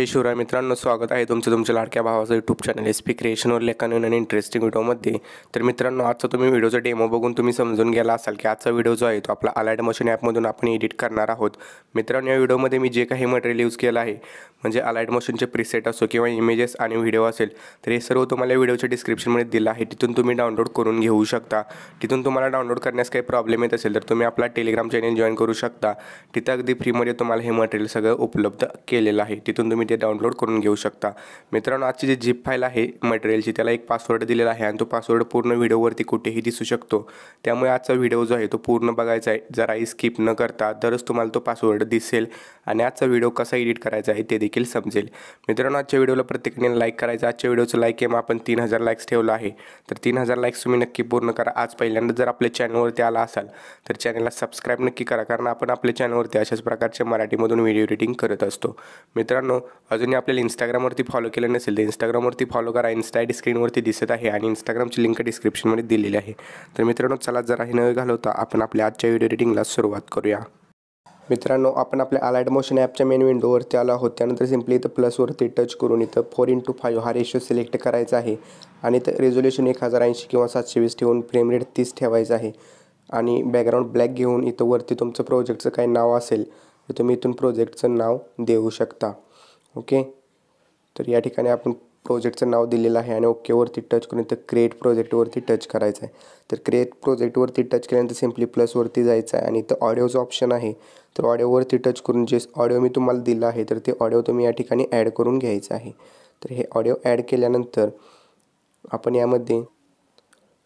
जय शिवराय मित्रांनो स्वागत आहे तुमचं तुमच्या लाडक्या भावाचं यूट्यूब चॅनल एस पी क्रिएशनवर लेखन आणि इंटरेस्टिंग व्हिडिओमध्ये तर मित्रांनो आजचा तुम्ही व्हिडिओचा डेमो बघून तुम्ही समजून गेला असाल की आजचा व्हिडिओ जो आहे तो आपला अलाइड मशीन ॲपमधून आपण एडिट करणार आहोत. मित्रांनो या व्हिडिओमध्ये मी जे काही मटेरियल यूज केलं आहे म्हणजे अलाइड मशीनचे प्रिसेट असो किंवा इमेजेस आणि व्हिडिओ असेल तर हे सर्व तुम्हाला व्हिडिओच्या डिस्क्रिप्शनमध्ये दिलं आहे. तिथून तुम्ही डाउनलोड करून घेऊ शकता. तिथून तुम्हाला डाउनलोड करण्यास काही प्रॉब्लेम येत असेल तर तुम्ही आपला टेलिग्राम चॅनल जॉईन करू शकता. तिथं अगदी फ्रीमध्ये तुम्हाला हे मटेरियल सगळं उपलब्ध केलेलं आहे. तिथून तुम्ही ते डाउनलोड करून घेऊ शकता. मित्रांनो आजची जी झिप फाईल आहे मटेरियलची त्याला एक पासवर्ड दिलेला आहे आणि तो पासवर्ड पूर्ण व्हिडिओवरती कुठेही दिसू शकतो. त्यामुळे आजचा व्हिडिओ जो आहे तो पूर्ण बघायचा आहे. जराही स्किप न करता तरच तुम्हाला तो पासवर्ड दिसेल आणि आजचा व्हिडिओ कसा एडिट करायचा आहे ते देखील समजेल. मित्रांनो आजच्या व्हिडिओला प्रत्येकाने लाईक करायचं. आजच्या व्हिडिओचं लाईक एम आपण तीन हजार लाईक्स ठेवलं आहे. तर तीन हजार लाईक्स तुम्ही नक्की पूर्ण करा. आज पहिल्यांदा जर आपल्या चॅनलवरती आला असाल तर चॅनलला सबस्क्राईब नक्की करा. कारण आपण आपल्या चॅनलवरती अशाच प्रकारचे मराठीमधून व्हिडिओ एडिटिंग करत असतो. मित्रांनो अजूनही आपल्याला इंस्टाग्रामवरती फॉलो केलं नसेल तर इंस्टाग्रामवरती फॉलो करा. इन्स्टा स्क्रीनवरती दिसत आहे आणि इंस्टाग्रामची लिंक डिस्क्रिप्शनमध्ये दिलेली आहे. तर मित्रांनो चला जरा हे न घालवता. आपण आपल्या आजच्या व्हिडिओ एडिटिंगला सुरुवात करूया. मित्रांनो आपण आपल्या अलाइड मोशन ॲपच्या मेन विंडोवरती आलो आहोत. त्यानंतर सिम्पली इथं प्लसवरती टच करून इथं फोर इंटू फाईव्ह हा रेशो सिलेक्ट करायचा आहे. आणि इथं रेझोल्युशन एक हजार ऐंशी किंवा सातशे वीस ठेवून फ्रेम रेट तीस ठेवायचं आहे. आणि बॅकग्राऊंड ब्लॅक घेऊन इथं वरती तुमचं प्रोजेक्टचं काही नाव असेल तर तुम्ही इथून प्रोजेक्टचं नाव देऊ शकता. ओके? तर या ठिकाणी आपण प्रोजेक्टचं नाव दिलेलं आहे आणि ओकेवरती टच करून तर क्रिएट प्रोजेक्टवरती टच करायचं आहे तर क्रिएट प्रोजेक्टवरती टच केल्यानंतर सिम्पली प्लसवरती जायचं आहे आणि इथं ऑडिओचं ऑप्शन आहे. तर ऑडिओवरती टच करून जे ऑडिओ मी तुम्हाला दिलं आहे तर ते ऑडिओ तुम्ही या ठिकाणी ॲड करून घ्यायचं आहे. तर हे ऑडिओ ॲड केल्यानंतर आपण यामध्ये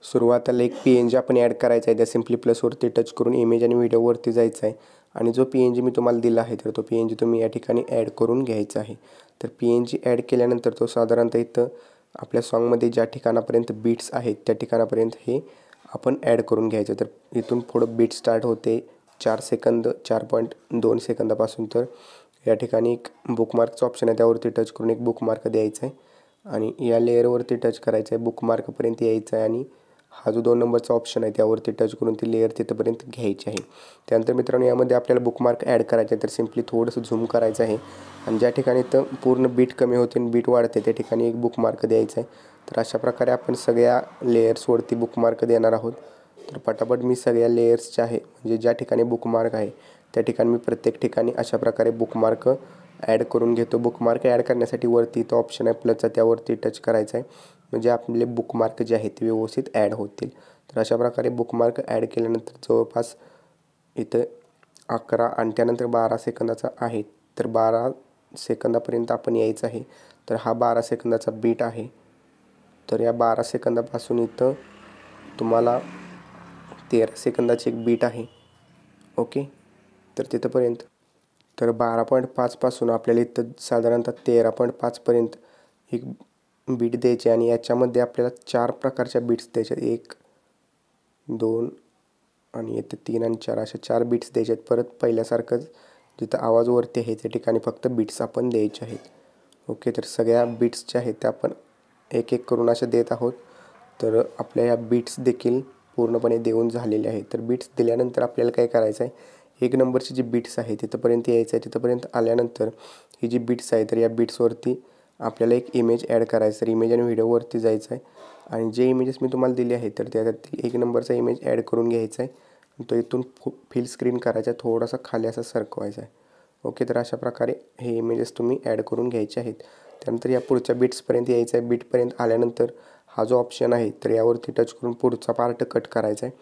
सुरुवातीला एक पी एन जी आपण ॲड करायचा आहे त्या सिम्पली प्लसवरती टच करून इमेज आणि व्हिडिओवरती जायचं आहे. आणि जो पी एन जी मी तुम्हाला दिला आहे तर तो पी एन जी तुम्ही या ठिकाणी ॲड करून घ्यायचा आहे. तर पी एन जी ॲड केल्यानंतर तो साधारणतः इथं आपल्या सॉंगमध्ये ज्या ठिकाणापर्यंत बीट्स आहेत त्या ठिकाणापर्यंत हे आपण ॲड करून घ्यायचं तर इथून पुढं बीट स्टार्ट होते चार सेकंद चार पॉईंट दोन सेकंदापासून. तर या ठिकाणी एक बुकमार्कचं ऑप्शन आहे त्यावरती टच करून एक बुकमार्क द्यायचा आहे. आणि या लेअरवरती टच करायचं आहे बुकमार्कपर्यंत यायचं आहे आणि हा जो दोन नंबरचा ऑप्शन आहे त्यावरती टच करून ती लेअर तिथंपर्यंत घ्यायची आहे. त्यानंतर मित्रांनो यामध्ये आपल्याला बुकमार्क ॲड करायचा आहे तर सिम्पली थोडंसं झूम करायचं आहे. आणि ज्या ठिकाणी तर पूर्ण बीट कमी होते आणि बीट वाढते त्या ठिकाणी एक बुकमार्क द्यायचा आहे. तर अशा प्रकारे आपण सगळ्या लेयर्सवरती बुकमार्क देणार आहोत. तर पटापट मी सगळ्या लेयर्सचे आहे म्हणजे ज्या ठिकाणी बुकमार्क आहे त्या ठिकाणी मी प्रत्येक ठिकाणी अशा प्रकारे बुकमार्क ॲड करून घेतो. बुकमार्क ॲड करण्यासाठी वरती तो ऑप्शन आहे प्लसचा त्यावरती टच करायचा आहे. म्हणजे आपले बुकमार्क जे आहेत ते व्यवस्थित ॲड होतील. तर अशा प्रकारे बुकमार्क ॲड केल्यानंतर जवळपास इथं अकरा आणि त्यानंतर बारा सेकंदाचा आहे. तर बारा सेकंदापर्यंत आपण यायचं आहे. तर हा बारा सेकंदाचा बीट आहे. तर या बारा सेकंदापासून इथं तुम्हाला तेरा सेकंदाची एक बीट आहे. ओके? तर तिथंपर्यंत. तर बारा पॉईंट पाचपासून आपल्याला इथं साधारणतः तेरा पॉईंट पाचपर्यंत एक बीट द्यायचे आणि याच्यामध्ये आपल्याला चार प्रकारच्या बीट्स आहेत एक दोन आणि येथे तीन आणि चार अशा चार बीट्स द्यायचे आहेत परत पहिल्यासारखंच जिथं आवाज वरती आहे त्या ठिकाणी फक्त बीट्स आपण द्यायचे आहेत. ओके तर सगळ्या बीट्स ज्या आहेत त्या आपण एक एक करून अशा देत आहोत. तर आपल्या ह्या बीट्स देखील पूर्णपणे देऊन झालेले आहेत. तर बीट्स दिल्यानंतर आपल्याला काय करायचं आहे एक नंबरची जी बीट्स आहे तिथंपर्यंत यायचं आहे तिथंपर्यंत आल्यानंतर ही जी बीट्स आहे तर या बीट्सवरती आपल्याला एक इमेज ॲड करायचं तर इमेज आणि व्हिडिओवरती जायचं आहे. आणि जे इमेजेस मी तुम्हाला दिले आहेत तर त्यातील एक नंबरचा इमेज ॲड करून घ्यायचा आहे. तो इथून फिल स्क्रीन करायचा आहे. थोडासा खाली असा सरकवायचा आहे. ओके तर अशा प्रकारे हे इमेजेस तुम्ही ॲड करून घ्यायचे आहेत. त्यानंतर या पुढच्या बीट्सपर्यंत यायचं आहे. बीटपर्यंत आल्यानंतर हा जो ऑप्शन आहे तर यावरती टच करून पुढचा पार्ट कट करायचा आहे.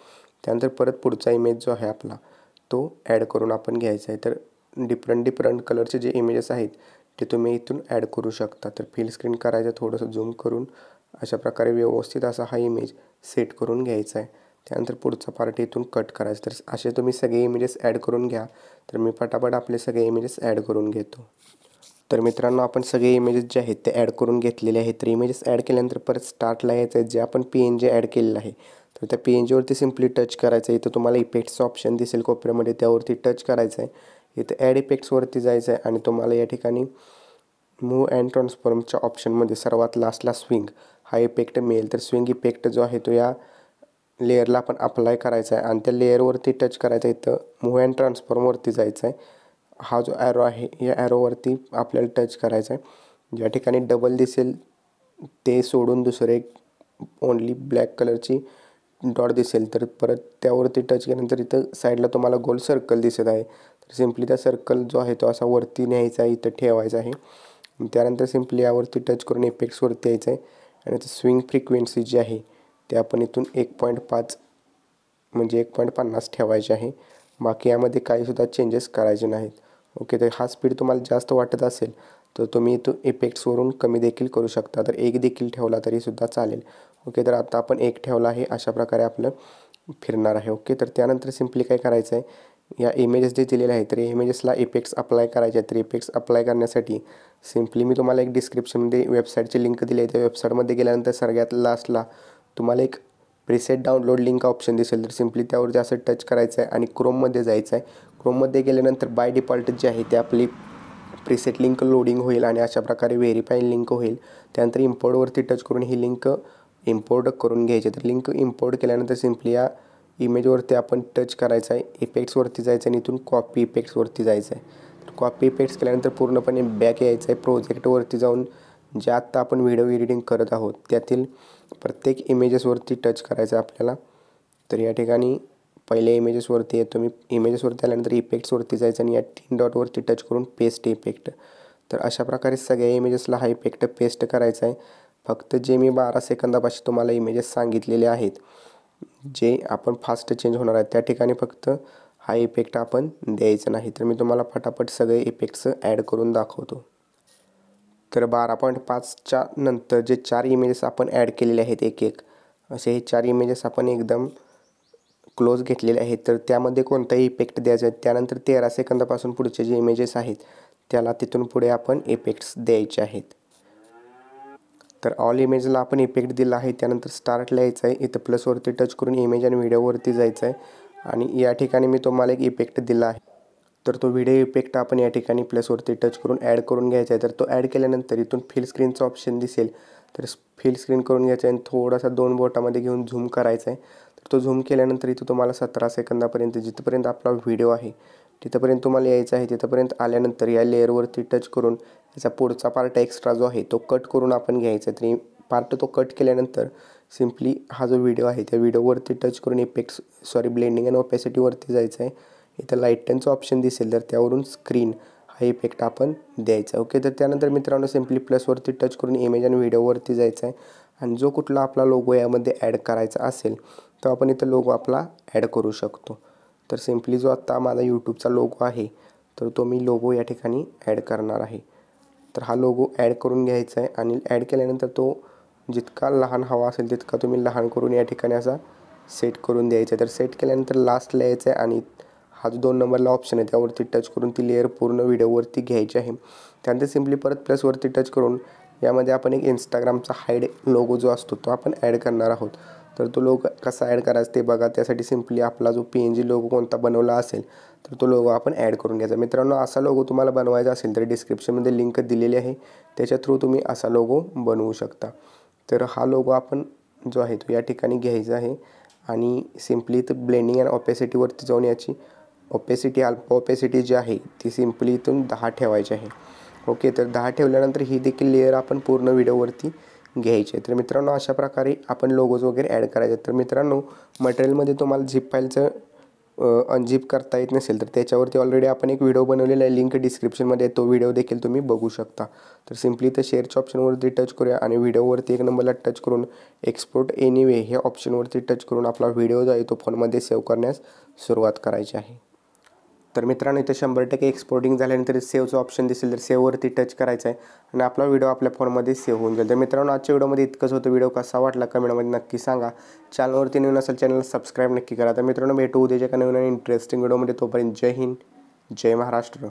त्यानंतर परत पुढचा इमेज जो आहे आपला तो ॲड करून आपण घ्यायचा आहे. तर डिफरंट डिफरंट कलरचे जे इमेजेस आहेत ते तुम्ही इथून ॲड करू शकता. तर फिल स्क्रीन करायचं थोडंसं झूम करून अशा प्रकारे व्यवस्थित असा हा इमेज सेट करून घ्यायचा आहे. त्यानंतर पुढचा पार्ट इथून कट करायचा. तर असे तुम्ही सगळे इमेजेस ॲड करून घ्या. तर मी पटापट आपले सगळे इमेजेस ॲड करून घेतो. तर मित्रांनो आपण सगळे इमेजेस जे आहेत ते ॲड करून घेतलेले आहेत. तर इमेजेस ॲड केल्यानंतर परत स्टार्टला यायचं आहे. जे आपण पी एन जी ॲड केलेलं आहे. तर त्या पी एन जीवरती सिम्पली टच करायचं आहे. इथं तुम्हाला इफेक्ट्सचं ऑप्शन दिसेल. कोपऱ्यामध्ये त्यावरती टच करायचं आहे. इथं ॲड इफेक्ट्सवरती जायचं आहे आणि तुम्हाला या ठिकाणी मूव अँड ट्रान्सफॉर्मच्या ऑप्शनमध्ये सर्वात लास्टला स्विंग हा इफेक्ट मिळेल. तर स्विंग इफेक्ट जो आहे तो या लेअरला आपण अप्लाय करायचा आहे आणि त्या लेअरवरती टच करायचं आहे इथं मूव अँड ट्रान्सफॉर्मवरती जायचं आहे हा जो ॲरो आहे या ॲरोवरती आपल्याला टच करायचा आहे ज्या ठिकाणी डबल दिसेल ते सोडून दुसरे एक ओनली ब्लॅक कलरची डॉट दिसेल तर परत त्यावरती टच केल्यानंतर इथं साईडला तुम्हाला गोल सर्कल दिसत आहे. तर सिम्पली त्या सर्कल जो आहे तो असा वरती न्यायचा आहे इथं ठेवायचा आहे. त्यानंतर सिम्पली यावरती टच करून इफेक्ट्सवरती यायचं आहे. आणि स्विंग फ्रिक्वेन्सी जी आहे ते आपण इथून एक पॉईंट पाच म्हणजे एक पॉईंट पन्नास ठेवायचे आहे. बाकी यामध्ये काहीसुद्धा चेंजेस करायचे नाहीत. ओके तर हा स्पीड तुम्हाला जास्त वाटत असेल तर तुम्ही इथून इफेक्ट्सवरून कमी देखील करू शकता. तर एक देखील ठेवला तरीसुद्धा चालेल. ओके तर आता आपण एक ठेवला आहे अशा प्रकारे आपलं फिरणार आहे ओके. तर त्यानंतर सिम्पली काय करायचं आहे या इमेजेस जे दिलेले आहे तर इमेजेसला इफेक्ट्स अप्लाय करायचे आहेत. तर इफेक्ट्स अप्लाय करण्यासाठी सिम्पली मी तुम्हाला एक डिस्क्रिप्शनमध्ये वेबसाईटची लिंक दिली आहे. त्या वेबसाईटमध्ये गेल्यानंतर सगळ्यात लास्टला तुम्हाला एक प्रिसेट डाउनलोड लिंक ऑप्शन दिसेल. तर सिम्पली त्यावरती असं टच करायचं आहे आणि क्रोममध्ये जायचं आहे क्रोममध्ये गेल्यानंतर बाय डिफॉल्ट जे आहे ते आपली प्रिसेट लिंक लोडिंग होईल आणि अशा प्रकारे व्हेरीफाईड लिंक होईल. त्यानंतर इम्पोर्टवरती टच करून ही लिंक इम्पोर्ट करून घ्यायचे. तर लिंक इम्पोर्ट केल्यानंतर सिम्पली या इमेजवरती आपण टच करायचं आहे. इफेक्ट्सवरती जायचं आणि इथून कॉपी इफेक्ट्सवरती जायचं आहे. तर कॉपी इफेक्ट्स केल्यानंतर पूर्णपणे बॅक यायचं आहे. प्रोजेक्टवरती जाऊन जे आत्ता आपण व्हिडिओ एडिटिंग करत आहोत त्यातील प्रत्येक इमेजेसवरती टच करायचं आहे आपल्याला. तर या ठिकाणी पहिल्या इमेजेसवरती येतो मी. इमेजेसवरती आल्यानंतर इफेक्ट्सवरती जायचं आणि या तीन डॉटवरती टच करून पेस्ट इफेक्ट तर अशा प्रकारे सगळ्या इमेजेसला हा इफेक्ट पेस्ट करायचा आहे. फक्त जे मी बारा सेकंदापाशी तुम्हाला इमेजेस सांगितलेले आहेत जे आपण फास्ट चेंज होणार आहेत त्या ठिकाणी फक्त हा इफेक्ट आपण द्यायचा नाही. तर मी तुम्हाला फटाफट सगळे इफेक्ट्स ॲड करून दाखवतो. तर बारा पॉईंट पाचच्या नंतर जे चार इमेजेस आपण ॲड केलेले आहेत एक एक असे हे चार इमेजेस आपण एकदम क्लोज घेतलेले आहेत. तर त्यामध्ये कोणताही इफेक्ट द्यायचा आहे त्यानंतर तेरा सेकंदापासून पुढचे जे इमेजेस आहेत त्याला तिथून पुढे आपण इफेक्ट्स द्यायचे आहेत. तर ऑल इमेजला आपण इफेक्ट दिला आहे. त्यानंतर स्टार्टला यायचं आहे. इथं प्लसवरती टच करून इमेज आणि व्हिडिओवरती जायचं आहे. आणि या ठिकाणी मी तुम्हाला एक इफेक्ट दिला आहे. तर तो व्हिडिओ इफेक्ट आपण या ठिकाणी प्लसवरती टच करून ॲड करून घ्यायचा आहे. तर तो ॲड केल्यानंतर इथून फिल स्क्रीनचं ऑप्शन दिसेल. तर फिल स्क्रीन करून घ्यायचा आहे आणि थोडासा दोन बोटामध्ये घेऊन झूम करायचा आहे. तर तो झूम केल्यानंतर इथं तुम्हाला सतरा सेकंदापर्यंत जिथपर्यंत आपला व्हिडिओ आहे तिथंपर्यंत तुम्हाला यायचं आहे. तिथंपर्यंत आल्यानंतर या लेअरवरती टच करून याचा पुढचा पार्ट एक्स्ट्रा जो आहे तो कट करून आपण घ्यायचा आहे. तरी पार्ट तो कट केल्यानंतर सिम्पली हा जो व्हिडिओ आहे त्या व्हिडिओवरती टच करून इफेक्ट्स सॉरी ब्लेंडिंग अँड ओपॅसिटीवरती जायचं आहे इथं लाईटनचं ऑप्शन दिसेल तर त्यावरून स्क्रीन हा इफेक्ट आपण द्यायचा ओके तर त्यानंतर मित्रांनो सिम्पली प्लसवरती टच करून इमेज आणि व्हिडिओवरती जायचं आहे आणि जो कुठला आपला लोगो यामध्ये ॲड करायचा असेल तो आपण इथं लोगो आपला ॲड करू शकतो. तर सिम्पली जो आत्ता माझा यूट्यूबचा लोगो आहे तर तो मी लोगो या ठिकाणी ॲड करणार आहे. तर हा लोगो ॲड करून घ्यायचा आहे आणि ॲड केल्यानंतर तो जितका लहान हवा असेल तितका तुम्ही लहान करून या ठिकाणी असा सेट करून द्यायचा आहे. तर सेट केल्यानंतर लास्टला यायचं आहे आणि हा जो दोन नंबरला ऑप्शन आहे त्यावरती टच करून ती लेअर पूर्ण व्हिडिओवरती घ्यायची आहे. त्यानंतर सिम्पली परत प्लसवरती टच करून यामध्ये आपण एक इंस्टाग्रामचा हाईड लोगो जो असतो तो आपण ॲड करणार आहोत. तर तो लोगो कसा ॲड करायचा ते बघा. त्यासाठी सिम्पली आपला जो पी एन जी लोगो कोणता बनवला असेल तर तो लोगो आपण ॲड करून घ्यायचा. मित्रांनो असा लोगो तुम्हाला बनवायचा असेल तर डिस्क्रिप्शनमध्ये लिंक दिलेली आहे. त्याच्या थ्रू तुम्ही असा लोगो बनवू शकता. तर हा लोगो आपण जो आहे तो या ठिकाणी घ्यायचा आहे. आणि सिम्पली इथं ब्लेंडिंग अँड ऑपेसिटीवरती जाऊन याची ओपेसिटी अल्प ऑपॅसिटी जी आहे ती सिम्पली इथून दहा ठेवायची आहे. ओके तर दहा ठेवल्यानंतर ही देखील लेअर आपण पूर्ण व्हिडिओवरती घ्यायचे. तर मित्रांनो अशा प्रकारे आपण लोगोज वगैरे ॲड करायचे. तर मित्रांनो मटेरियलमध्ये तुम्हाला झिप फाईलचं अनझिप करता येत नसेल तर त्याच्यावरती ऑलरेडी आपण एक व्हिडिओ बनवलेला आहे. लिंक डिस्क्रिप्शनमध्ये तो व्हिडिओ देखील तुम्ही बघू शकता. तर सिम्पली तर शेअरच्या ऑप्शनवरती टच करूया आणि व्हिडिओवरती एक नंबरला टच करून एक्सपोर्ट एनिवे हे ऑप्शनवरती टच करून आपला व्हिडिओ जो आहे तो फोनमध्ये सेव्ह करण्यास सुरुवात करायची आहे. तर मित्रांनो इथं शंभर टक्के एक्सपोर्टिंग झाल्यानंतर सेव्हचं ऑप्शन दिसेल तर सेव्हवरती टच करायचं आहे. आणि आपला व्हिडिओ आपल्या फोनमध्ये सेव्ह होऊन जाईल. तर मित्रांनो आजच्या व्हिडिओमध्ये इतकंच होतं. व्हिडिओ कसा वाटला कमेंटमध्ये नक्की सांगा. चॅनलवरती नवीन असेल चॅनलला सबस्क्राईब नक्की करा. तर मित्रांनो भेटू उद्याच्या का नवीन आणि इंटरेस्टिंग व्हिडिओमध्ये तोपर्यंत जय हिंद जय महाराष्ट्र.